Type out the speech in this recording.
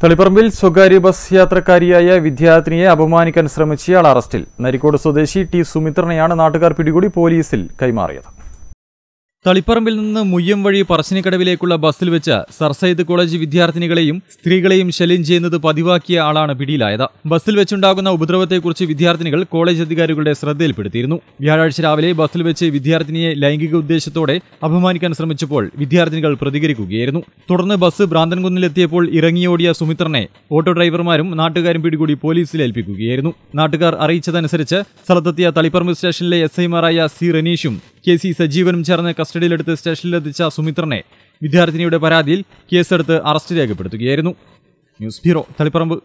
തളിപ്പറമ്പിൽ സ്വകാര്യ ബസ് യാത്രക്കാരിയായ വിദ്യാർത്ഥിനിയെ അപമാനിക്കാൻ ശ്രമിച്ചയാൾ അറസ്റ്റിൽ. നരിക്കോട് സ്വദേശി ടി സുമിത്രനെയാണ് നാട്ടുകാർ പിടികൂടി പോലീസിൽ കൈമാറിയത്. തളിപ്പറമ്പിൽ നിന്ന് മുയ്യം വഴി പറശ്ശിനിക്കടവിലേക്കുള്ള ബസ്സിൽ വെച്ച് സർ സയ്യിദ് കോളേജ് വിദ്യാർത്ഥിനികളെയും സ്ത്രീകളെയും ശല്യം ചെയ്യുന്നത് പതിവാക്കിയ ആളാണ് പിടിയിലായത്. ബസ്സിൽ വെച്ചുണ്ടാകുന്ന ഉപദ്രവത്തെക്കുറിച്ച് വിദ്യാർത്ഥിനികൾ കോളേജ് അധികാരികളുടെ ശ്രദ്ധയിൽപ്പെടുത്തിയിരുന്നു. വ്യാഴാഴ്ച രാവിലെ ബസ്സിൽ വെച്ച് വിദ്യാർത്ഥിനിയെ ലൈംഗിക ഉദ്ദേശത്തോടെ അപമാനിക്കാൻ ശ്രമിച്ചപ്പോൾ വിദ്യാർത്ഥിനികൾ പ്രതികരിക്കുകയായിരുന്നു. തുടർന്ന് ബസ് ഭ്രാന്തൻകുന്നിലെത്തിയപ്പോൾ ഇറങ്ങിയോടിയ സുമിത്രനെ ഓട്ടോ ഡ്രൈവർമാരും നാട്ടുകാരും പിടികൂടി പോലീസിൽ ഏൽപ്പിക്കുകയായിരുന്നു. നാട്ടുകാർ അറിയിച്ചതനുസരിച്ച് സ്ഥലത്തെത്തിയ തളിപ്പറമ്പ് സ്റ്റേഷനിലെ എസ് ഐമാരായ സി റനീഷും കെ സി സജീവനും ചേർന്ന് കസ്റ്റഡിയിലെടുത്ത് സ്റ്റേഷനിലെത്തിച്ച സുമിത്രനെ വിദ്യാർത്ഥിനിയുടെ പരാതിയിൽ കേസെടുത്ത് അറസ്റ്റ് രേഖപ്പെടുത്തുകയായിരുന്നു. News bureau Taliparamba.